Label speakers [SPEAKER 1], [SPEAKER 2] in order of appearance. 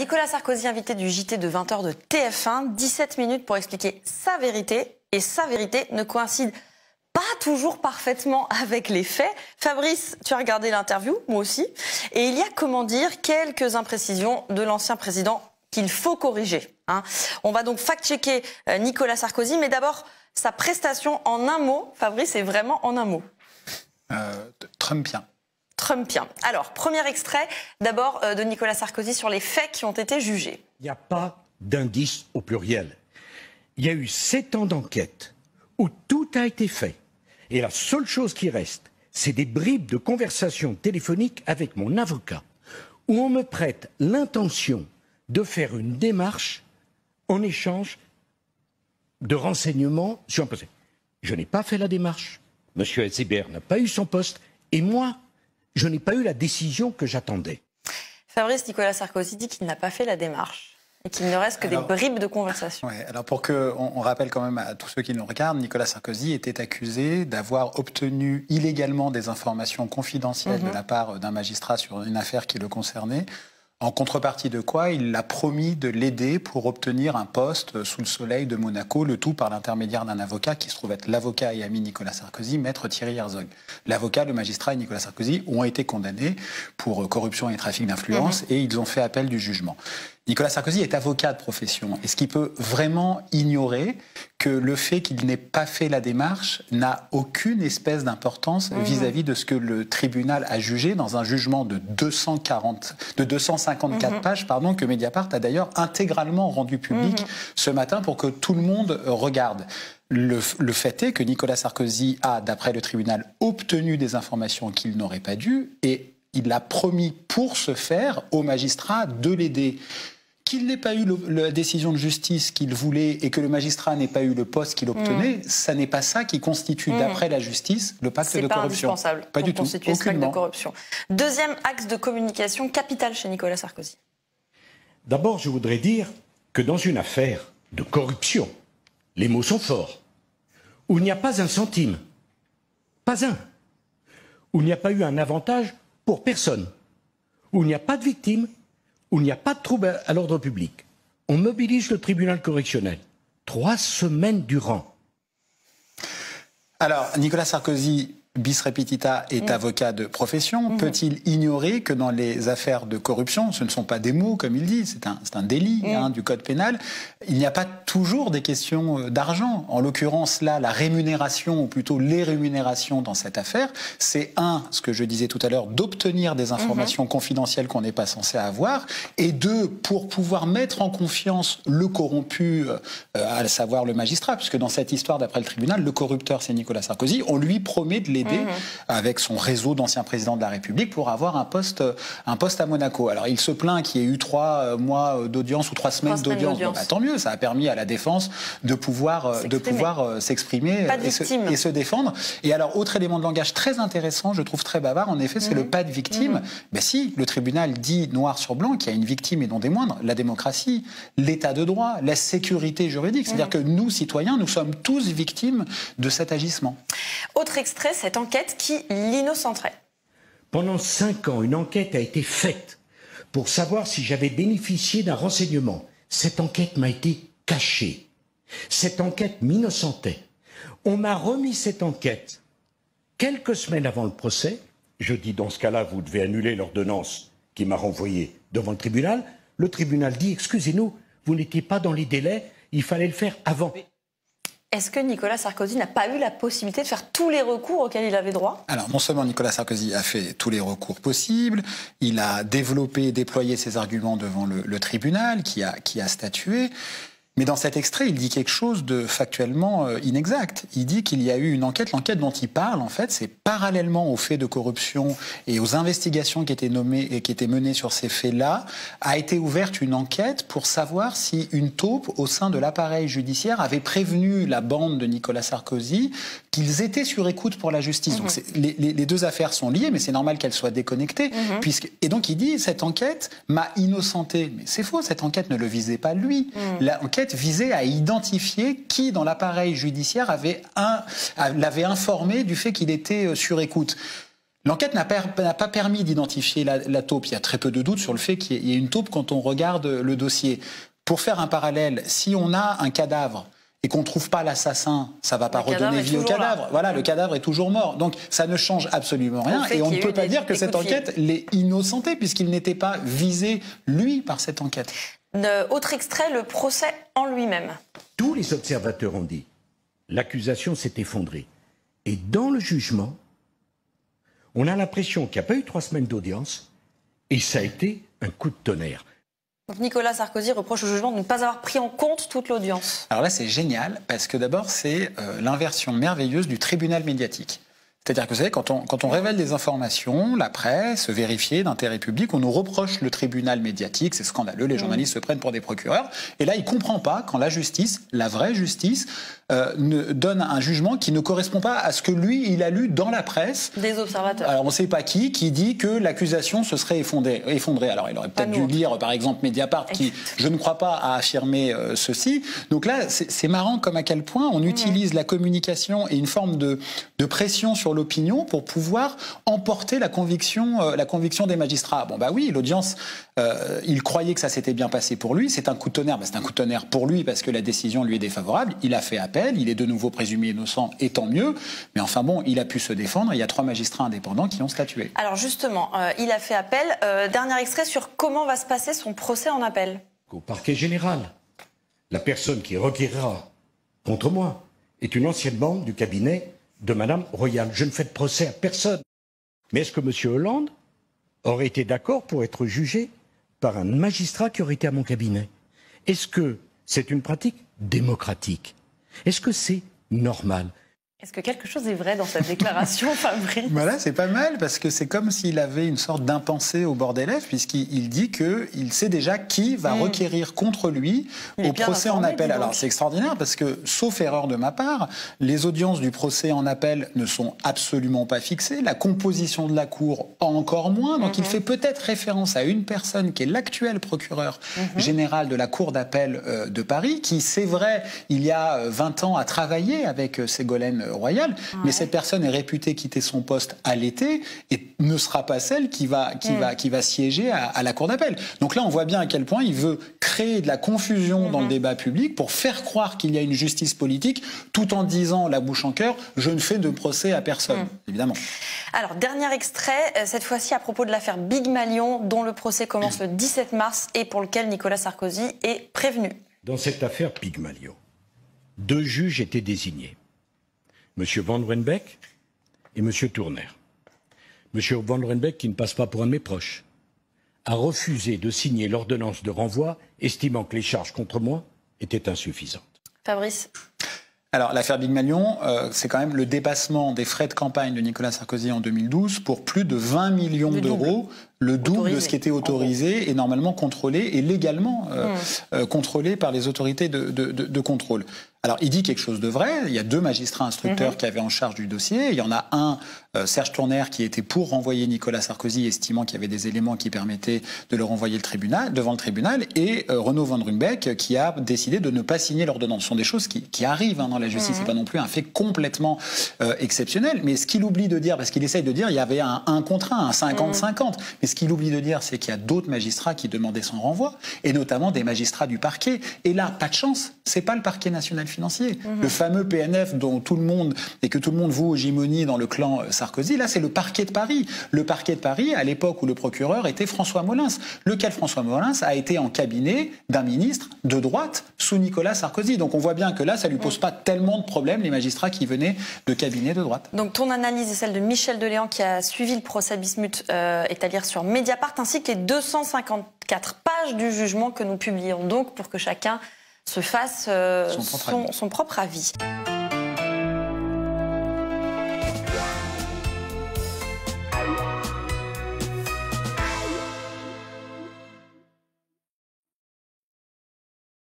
[SPEAKER 1] Nicolas Sarkozy, invité du JT de 20h de TF1, 17 minutes pour expliquer sa vérité. Et sa vérité ne coïncide pas toujours parfaitement avec les faits. Fabrice, tu as regardé l'interview, moi aussi. Et il y a, comment dire, quelques imprécisions de l'ancien président qu'il faut corriger. Hein. On va donc fact-checker euh, Nicolas Sarkozy, mais d'abord, sa prestation en un mot, Fabrice, est vraiment en un mot.
[SPEAKER 2] Euh, Trumpien.
[SPEAKER 1] Alors, premier extrait, d'abord euh, de Nicolas Sarkozy sur les faits qui ont été jugés.
[SPEAKER 3] Il n'y a pas d'indice au pluriel. Il y a eu sept ans d'enquête où tout a été fait. Et la seule chose qui reste, c'est des bribes de conversation téléphonique avec mon avocat, où on me prête l'intention de faire une démarche en échange de renseignements sur un poste. Je n'ai pas fait la démarche. Monsieur Elsibert n'a pas eu son poste. Et moi, je n'ai pas eu la décision que j'attendais.
[SPEAKER 1] Fabrice Nicolas Sarkozy dit qu'il n'a pas fait la démarche et qu'il ne reste que des bribes de conversation.
[SPEAKER 2] Ouais, alors pour que on, rappelle quand même à tous ceux qui nous regardent, Nicolas Sarkozy était accusé d'avoir obtenu illégalement des informations confidentielles de mhm. la part d'un magistrat sur une affaire qui le concernait. En contrepartie de quoi, il a promis de l'aider pour obtenir un poste sous le soleil de Monaco, le tout par l'intermédiaire d'un avocat qui se trouve être l'avocat et ami Nicolas Sarkozy, maître Thierry Herzog. L'avocat, le magistrat et Nicolas Sarkozy ont été condamnés pour corruption et trafic d'influence mhm. et ils ont fait appel du jugement. Nicolas Sarkozy est avocat de profession. Est-ce qu'il peut vraiment ignorer que le fait qu'il n'ait pas fait la démarche n'a aucune espèce d'importance mmh. vis-à-vis de ce que le tribunal a jugé dans un jugement de 240, de 254 mmh. pages, pardon, que Mediapart a d'ailleurs intégralement rendu public mmh. ce matin pour que tout le monde regarde. Le, le, fait est que Nicolas Sarkozy a, d'après le tribunal, obtenu des informations qu'il n'aurait pas dû et il a promis pour ce faire au magistrat de l'aider. Qu'il n'ait pas eu la décision de justice qu'il voulait et que le magistrat n'ait pas eu le poste qu'il obtenait, mm. ça n'est pas ça qui constitue, mm. d'après la justice, le pacte de
[SPEAKER 1] pas
[SPEAKER 2] corruption.
[SPEAKER 1] Indispensable pas du tout. Constituer ce pacte de corruption. Deuxième axe de communication capital chez Nicolas Sarkozy.
[SPEAKER 3] D'abord, je voudrais dire que dans une affaire de corruption, les mots sont forts, où il n'y a pas un centime, pas un, où il n'y a pas eu un avantage pour personne, où il n'y a pas de victime, où il n'y a pas de trouble à l'ordre public. On mobilise le tribunal correctionnel trois semaines durant.
[SPEAKER 2] Alors, Nicolas Sarkozy bis repetita est mm. avocat de profession. Mm-hmm. Peut-il ignorer que dans les affaires de corruption, ce ne sont pas des mots, comme il dit, c'est un, un, délit mm. hein, du code pénal, il n'y a pas toujours des questions euh, d'argent. En l'occurrence, là, la rémunération, ou plutôt les rémunérations dans cette affaire, c'est un, ce que je disais tout à l'heure, d'obtenir des informations mm-hmm. confidentielles qu'on n'est pas censé avoir, et deux, pour pouvoir mettre en confiance le corrompu, euh, à savoir le magistrat, puisque dans cette histoire, d'après le tribunal, le corrupteur, c'est Nicolas Sarkozy, on lui promet de les Mhm. avec son réseau d'anciens présidents de la République pour avoir un poste, un poste à Monaco. Alors il se plaint qu'il y ait eu trois euh, mois d'audience ou trois semaines d'audience. Bah, tant mieux, ça a permis à la défense de pouvoir euh, de pouvoir euh, s'exprimer et, se, défendre. Et alors autre élément de langage très intéressant, je trouve très bavard, en effet, c'est le mhm. pas de victime. Ben si, le tribunal dit noir sur blanc qu'il y a une victime et non des moindres, la démocratie, l'état de droit, la sécurité juridique. C'est-à-dire que nous, citoyens, nous sommes tous victimes de cet agissement.
[SPEAKER 1] Autre extrait, cette enquête qui l'innocenterait.
[SPEAKER 3] Pendant cinq ans, une enquête a été faite pour savoir si j'avais bénéficié d'un renseignement. Cette enquête m'a été cachée. Cette enquête m'innocentait. On m'a remis cette enquête quelques semaines avant le procès. Je dis dans ce cas-là, vous devez annuler l'ordonnance qui m'a renvoyé devant le tribunal. Le tribunal dit, excusez-nous, vous n'étiez pas dans les délais, il fallait le faire avant.
[SPEAKER 1] Est-ce que Nicolas Sarkozy n'a pas eu la possibilité de faire tous les recours auxquels il avait droit?
[SPEAKER 2] Alors, non seulement Nicolas Sarkozy a fait tous les recours possibles, il a développé, déployé ses arguments devant le, tribunal qui a statué, mais dans cet extrait, il dit quelque chose de factuellement euh, inexact. Il dit qu'il y a eu une enquête. L'enquête dont il parle, en fait, c'est parallèlement aux faits de corruption et aux investigations qui étaient nommées et qui étaient menées sur ces faits-là, a été ouverte une enquête pour savoir si une taupe au sein de l'appareil judiciaire avait prévenu la bande de Nicolas Sarkozy qu'ils étaient sur écoute pour la justice. Donc mhm. les, deux affaires sont liées, mais c'est normal qu'elles soient déconnectées. Mhm. puisque... Et donc il dit cette enquête m'a innocenté. Mais c'est faux. Cette enquête ne le visait pas lui. Mhm. L'enquête visait à identifier qui, dans l'appareil judiciaire, avait un, l'avait informé du fait qu'il était euh, sur écoute. L'enquête n'a pas, pas, permis d'identifier la, la, taupe. Il y a très peu de doutes sur le fait qu'il y ait une taupe quand on regarde le dossier. Pour faire un parallèle, si on a un cadavre et qu'on ne trouve pas l'assassin, ça ne va pas redonner vie au cadavre. Voilà, le cadavre est toujours mort. Donc ça ne change absolument rien. Et on ne peut pas dire que cette enquête l'est innocentée, puisqu'il n'était pas visé, lui, par cette enquête.
[SPEAKER 1] autre extrait, le procès en lui-même.
[SPEAKER 3] Tous les observateurs ont dit l'accusation s'est effondrée. Et dans le jugement, on a l'impression qu'il n'y a pas eu trois semaines d'audience, et ça a été un coup de tonnerre.
[SPEAKER 1] Nicolas Sarkozy reproche au jugement de ne pas avoir pris en compte toute l'audience.
[SPEAKER 2] Alors là, c'est génial, parce que d'abord, c'est euh, l'inversion merveilleuse du tribunal médiatique. C'est-à-dire que vous savez, quand on, quand on révèle des informations, la presse, vérifiée d'intérêt public, on nous reproche le tribunal médiatique, c'est scandaleux, les mmh. journalistes se prennent pour des procureurs. Et là, il ne comprend pas quand la justice, la vraie justice, euh, ne, donne un jugement qui ne correspond pas à ce que lui, il a lu dans la presse.
[SPEAKER 1] Des observateurs.
[SPEAKER 2] Alors on ne sait pas qui, qui dit que l'accusation se serait effondrée. effondrée. Alors il aurait peut-être dû lire, par exemple, Mediapart, qui, je ne crois pas, a affirmé euh, ceci. Donc là, c'est marrant comme à quel point on utilise la communication et une forme de, de pression sur l'opinion pour pouvoir emporter la conviction, euh, la conviction des magistrats. Bon, bah oui, l'audience, euh, il croyait que ça s'était bien passé pour lui. C'est un coup de tonnerre. Bah, c'est un coup de tonnerre pour lui parce que la décision lui est défavorable. Il a fait appel. Il est de nouveau présumé innocent, et tant mieux. Mais enfin bon, il a pu se défendre. Il y a trois magistrats indépendants qui ont statué.
[SPEAKER 1] Alors justement, euh, il a fait appel. dernier extrait sur comment va se passer son procès en appel.
[SPEAKER 3] Au parquet général, la personne qui requérera contre moi est une ancienne membre du cabinet de Madame Royal. Je ne fais de procès à personne. Mais est-ce que M. Hollande aurait été d'accord pour être jugé par un magistrat qui aurait été à mon cabinet? Est-ce que c'est une pratique démocratique? Est-ce que c'est normal?
[SPEAKER 1] Est-ce que quelque chose est vrai dans cette déclaration, Fabrice?
[SPEAKER 2] Voilà, c'est pas mal parce que c'est comme s'il avait une sorte d'impensé au bord des lèvres, puisqu'il dit qu'il sait déjà qui va hmm. requérir contre lui au procès en appel. Alors c'est extraordinaire parce que, sauf erreur de ma part, les audiences du procès en appel ne sont absolument pas fixées, la composition de la Cour encore moins, donc il hmm. fait peut-être référence à une personne qui est l'actuel procureur hmm. général de la Cour d'appel euh, de Paris, qui, c'est vrai, il y a 20 euh, ans a travaillé avec euh, Ségolène royale, mais cette personne est réputée quitter son poste à l'été et ne sera pas celle qui va, qui va, qui va siéger à, la cour d'appel. Donc là, on voit bien à quel point il veut créer de la confusion dans le mm-hmm. débat public pour faire croire qu'il y a une justice politique, tout en disant la bouche en cœur, je ne fais de procès à personne, mm. évidemment.
[SPEAKER 1] Alors, dernier extrait, euh, cette fois-ci à propos de l'affaire Big Malion, dont le procès commence le 17 mars et pour lequel Nicolas Sarkozy est prévenu.
[SPEAKER 3] Dans cette affaire Pygmalion, deux juges étaient désignés. M. Van Renbeck et M. Tourner. M. Van Renbeck, qui ne passe pas pour un de mes proches, a refusé de signer l'ordonnance de renvoi, estimant que les charges contre moi étaient insuffisantes.
[SPEAKER 1] Fabrice
[SPEAKER 2] alors, l'affaire Big Malion, euh, c'est quand même le dépassement des frais de campagne de Nicolas Sarkozy en 2012 pour plus de 20 millions d'euros le double de ce qui était autorisé et normalement contrôlé et légalement euh, mmh. euh, contrôlé par les autorités de, de, de, de, contrôle. Alors, il dit quelque chose de vrai. Il y a deux magistrats instructeurs mmh. qui avaient en charge du dossier. Il y en a un, euh, Serge Tourner, qui était pour renvoyer Nicolas Sarkozy, estimant qu'il y avait des éléments qui permettaient de le renvoyer le tribunal, devant le tribunal, et Renaud Van Rumbeck, qui a décidé de ne pas signer l'ordonnance. Ce sont des choses qui, qui arrivent hein, dans la justice. Mmh. C'est pas non plus un fait complètement exceptionnel. Mais ce qu'il oublie de dire, parce qu'il essaye de dire, il y avait un, un contre un, un 50-50. Mais ce qu'il oublie de dire, c'est qu'il y a d'autres magistrats qui demandaient son renvoi, et notamment des magistrats du parquet. Et là, pas de chance, c'est pas le parquet national financier. Mhm. Le fameux PNF dont tout le monde, et que tout le monde voue aux gimonies dans le clan euh, Sarkozy, là, c'est le parquet de Paris. Le parquet de Paris, à l'époque où le procureur était François Molins, lequel François Molins a été en cabinet d'un ministre de droite sous Nicolas Sarkozy. Donc on voit bien que là, ça lui pose pas tellement de problèmes, les magistrats qui venaient de cabinet de droite.
[SPEAKER 1] Donc ton analyse est celle de Michel Deléan qui a suivi le procès Bismuth, euh, est à dire sur Mediapart, ainsi que les 254 pages du jugement que nous publions donc pour que chacun se fasse euh, son, propre avis.